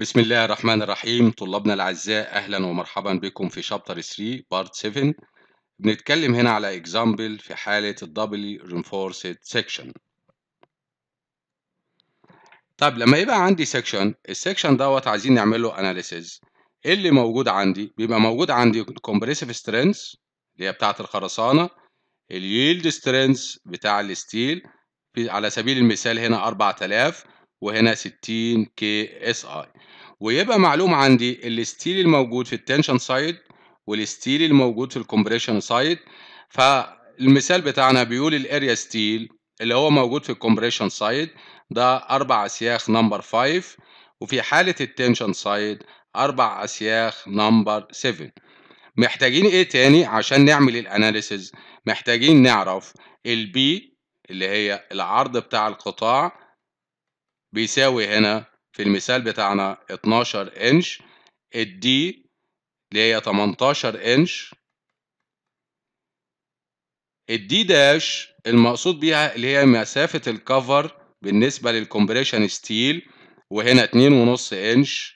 بسم الله الرحمن الرحيم. طلابنا الأعزاء أهلا ومرحبا بكم في chapter 3 part 7 بنتكلم هنا على example في حالة ال double reinforced section. طب لما يبقى عندي section ال section دوت عايزين نعمل له analysis. إيه اللي موجود عندي؟ بيبقى موجود عندي compressive strength اللي هي بتاعة الخرسانة ال yield strength بتاع ال steel. على سبيل المثال هنا 4000 وهنا 60 ksi. ويبقى معلوم عندي الستيل الموجود في التنشن سايد والستيل الموجود في الكومبريشن سايد. فالمثال بتاعنا بيقول ال area steel اللي هو موجود في ال compression side ده أربع أسياخ number 5 وفي حالة ال tension side أربع أسياخ number 7 محتاجين إيه تاني عشان نعمل ال analysis؟ محتاجين نعرف ال b اللي هي العرض بتاع القطاع بيساوي هنا في المثال بتاعنا 12 inch ال d اللي هي 18 inch. ال d dash المقصود بيها اللي هي مسافة ال cover بالنسبة لل compression steel وهنا 2.5 inch.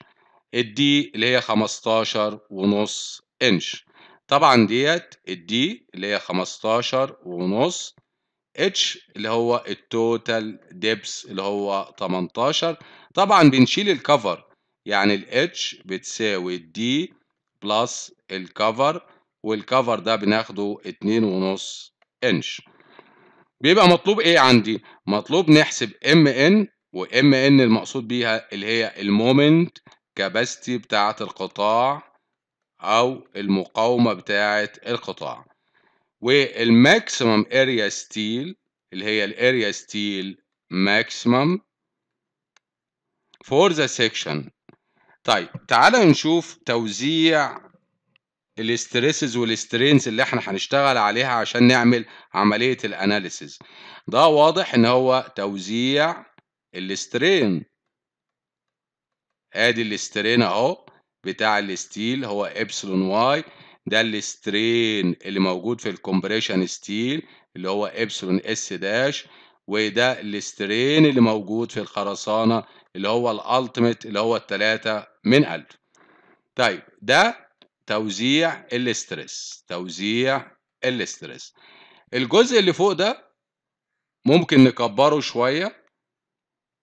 ال d اللي هي 15.5 انش. طبعا ديت ال d اللي هي 15.5 اتش اللي هو ال total depth اللي هو 18 طبعا بنشيل ال cover يعني الاتش بتساوي ال d plus ال cover وال cover ده بناخده اتنين ونص انش بيبقى مطلوب إيه عندي؟ مطلوب نحسب Mn و Mn المقصود بيها اللي هي ال moment capacity بتاعة القطاع أو المقاومة بتاعة القطاع. وال maximum area steel اللي هي ال area steel maximum for the section طيب تعالى نشوف توزيع ال stresses وال strains اللي إحنا هنشتغل عليها عشان نعمل عملية ال analysis ده واضح إن هو توزيع ال strain آدي ال strain أهو بتاع ال steel هو epsilon y ده ال strain اللي موجود في ال compression steel اللي هو epsilon s dash وده ال strain اللي موجود في الخرسانة اللي هو ال ultimate اللي هو التلاتة من ألف. طيب ده توزيع ال stress توزيع ال stress الجزء اللي فوق ده ممكن نكبره شوية.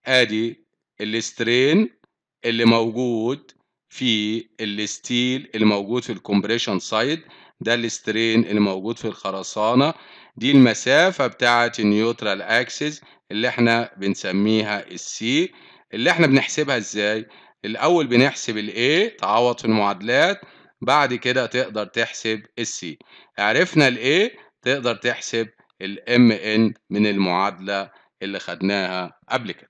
آدي ال strain اللي موجود في ال steel اللي موجود في ال compression side ده ال strain اللي موجود في الخرسانة. دي المسافة بتاعة ال neutral axis اللي إحنا بنسميها السي اللي إحنا بنحسبها إزاي؟ الأول بنحسب ال a تعوض في المعادلات بعد كده تقدر تحسب السي عرفنا ال a تقدر تحسب ال Mn من المعادلة اللي خدناها قبل كده.